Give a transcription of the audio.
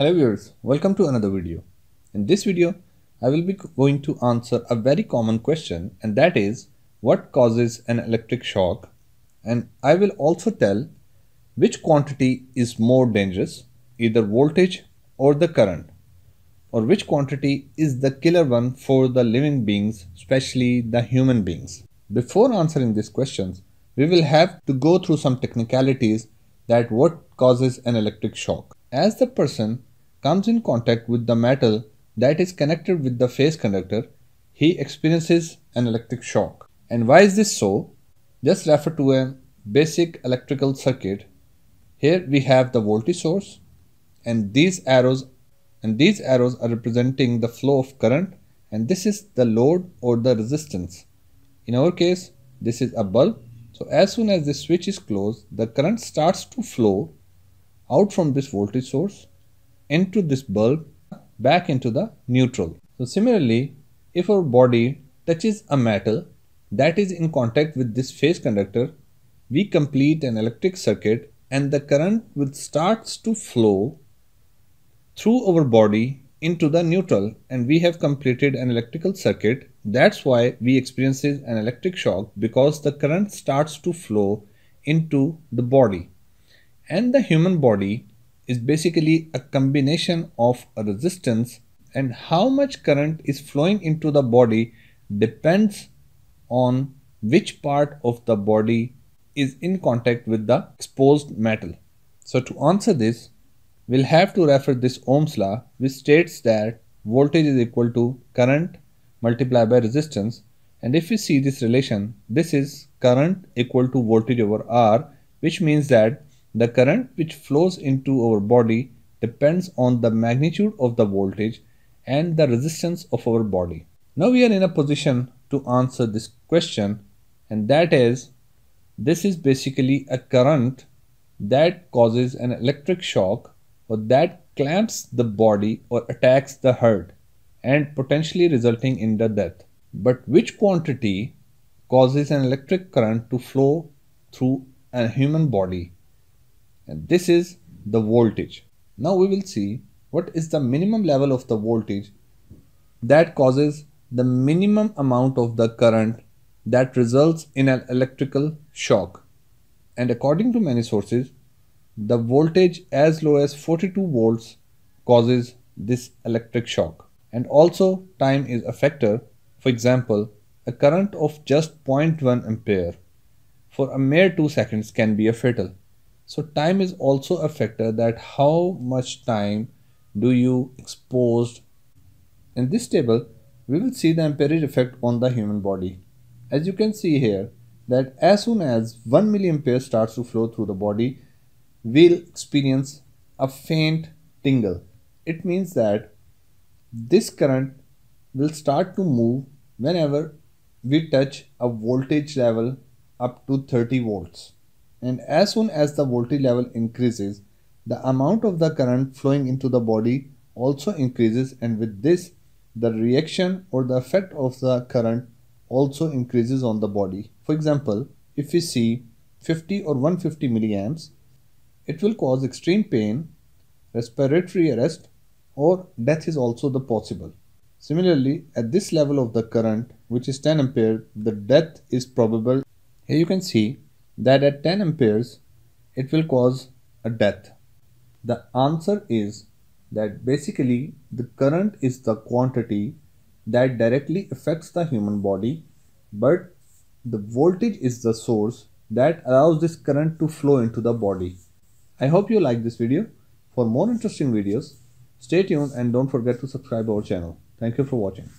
Hello viewers, welcome to another video. In this video, I will be going to answer a very common question and that is what causes an electric shock and I will also tell which quantity is more dangerous, either voltage or the current or which quantity is the killer one for the living beings, especially the human beings. Before answering these questions, we will have to go through some technicalities that what causes an electric shock. As the person comes in contact with the metal that is connected with the phase conductor, he experiences an electric shock. And why is this so? Just refer to a basic electrical circuit. Here we have the voltage source and these arrows and these arrows are representing the flow of current and this is the load or the resistance. In our case, this is a bulb. So as soon as this switch is closed, the current starts to flow out from this voltage source into this bulb back into the neutral. So similarly, if our body touches a metal that is in contact with this phase conductor, we complete an electric circuit and the current will starts to flow through our body into the neutral and we have completed an electrical circuit. That's why we experience an electric shock because the current starts to flow into the body. And the human body is basically a combination of a resistance and how much current is flowing into the body depends on which part of the body is in contact with the exposed metal. So to answer this, we'll have to refer this Ohm's law which states that voltage is equal to current multiplied by resistance and if you see this relation this is current equal to voltage over R which means that the current which flows into our body depends on the magnitude of the voltage and the resistance of our body. Now we are in a position to answer this question and that is this is basically a current that causes an electric shock or that clamps the body or attacks the heart and potentially resulting in the death. But which quantity causes an electric current to flow through a human body? And this is the voltage. Now we will see what is the minimum level of the voltage that causes the minimum amount of the current that results in an electrical shock. And according to many sources, the voltage as low as 42 volts causes this electric shock. And also time is a factor. For example, a current of just 0.1 ampere for a mere 2 seconds can be a fatal. So time is also a factor that how much time do you exposed. In this table, we will see the amperage effect on the human body. As you can see here, that as soon as 1 milliampere starts to flow through the body, we will experience a faint tingle. It means that this current will start to move whenever we touch a voltage level up to 30 volts. And as soon as the voltage level increases, the amount of the current flowing into the body also increases and with this the reaction or the effect of the current also increases on the body. For example, if we see 50 or 150 milliamps, it will cause extreme pain, respiratory arrest, or death is also the possible. Similarly, at this level of the current, which is 10 ampere, the death is probable. Here you can see that at 10 amperes, it will cause a death. The answer is that basically the current is the quantity that directly affects the human body, but the voltage is the source that allows this current to flow into the body. I hope you like this video. For more interesting videos, stay tuned and don't forget to subscribe our channel. Thank you for watching.